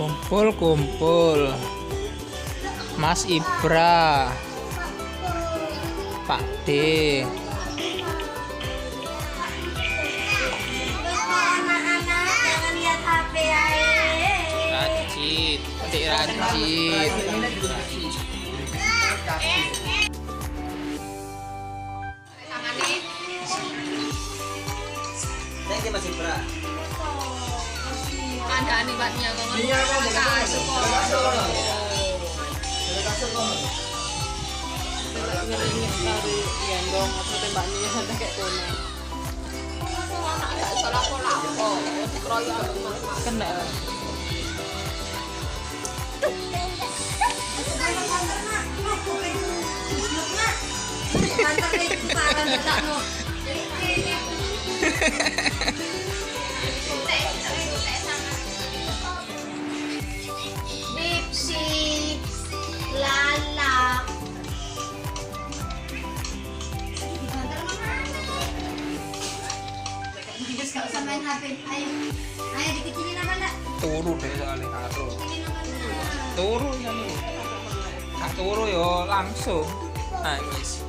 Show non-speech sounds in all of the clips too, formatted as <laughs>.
Kumpul-kumpul. Mas Ibra. Pak D. Rajit, adik rajit. Thank you Mas Ibra. Ada animatnya kok. Iya, kan, kok. dari gendong atau tembaknya ada kayak kona anak gak salah pola kok dikeroyok kena. Kantor itu parah tak no. HP. Ayo, ayo dikecilin apa enggak? Turu deh soalnya karo. Enggak? Turu ya nih. Kak turu yo langsung nangis.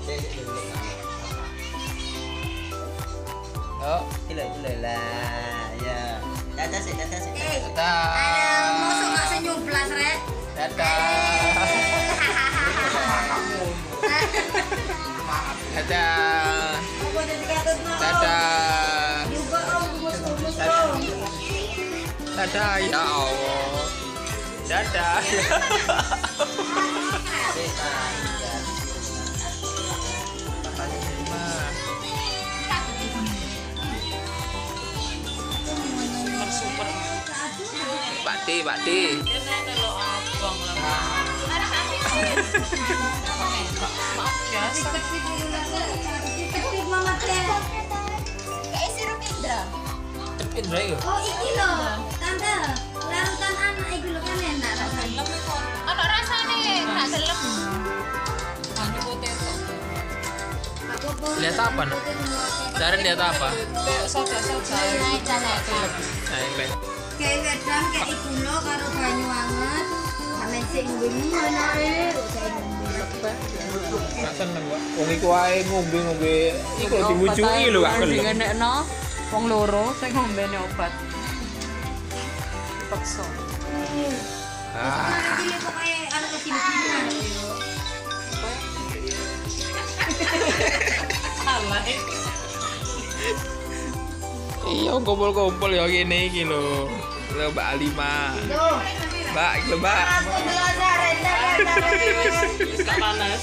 Yo, Gila, gila lah. Ya. Dadah sih, dadah sih. Dadah. Dadah ya Allah. Dadah. super Pak maaf ya Indra. Oh iki loh, tante. Larutan anak iki loh kan enak rasanya. anak rasanya nggak gelem. Lihat apa, Nak? Darren lihat apa? ini. Kayak wedang kayak iku lo karo banyu anget. Sampe sing ngombe mana eh. Gak seneng kok. Wong iku wae ngombe-ngombe iku lho dimujuki lho gak gelem. ngenekno wong loro sing ngombene obat Ah, kecil gini. salah iya kumpul-kumpul ya gini iki lho. Lho Mbak Alima. Mbak, lho Mbak. Aku panas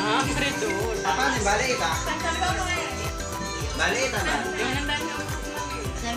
ah itu Apa nih balik kita? Balik kita, Mbak. Jam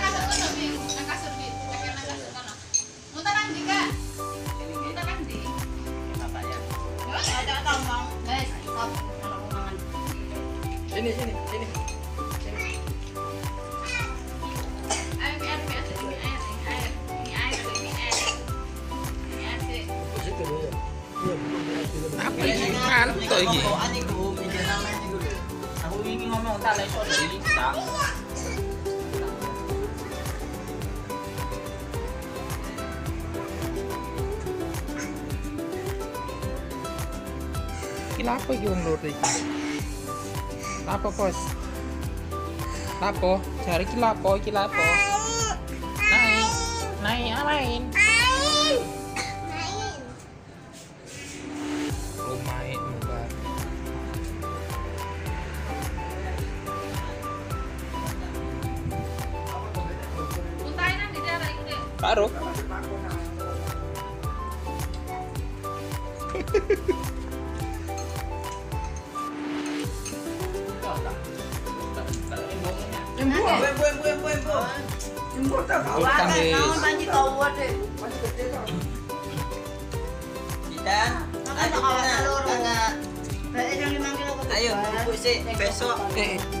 Kokokan iku, pinggir sampean iku lho. Aku ingin ngomong tak lek iso dari tak. Iki lha apa Lapo, Bos? Lapo? Jare iki lapo, iki lapo? Naik. Naik, main. Oh, main, Mbak. Muntahin <laughs> buen, buen, buen, buen, buen. No importa, Guárdame. No, manito, guarde. Titan, ayun na. Pwede yung limang kilo ko. Ayun, diba? pupusi. Peso. Okay.